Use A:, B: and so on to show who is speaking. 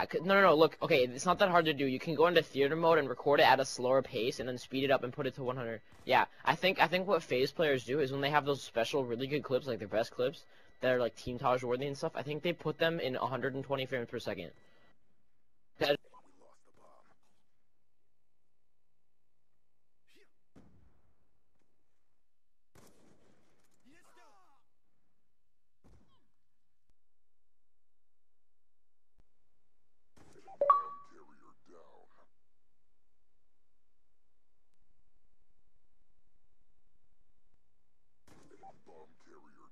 A: Yeah, no, no, no. Look, okay, it's not that hard to do. You can go into theater mode and record it at a slower pace, and then speed it up and put it to 100. Yeah, I think I think what FaZe players do is when they have those special, really good clips, like their best clips, that are like team Taj worthy and stuff. I think they put them in 120 frames per second. That- bomb carrier.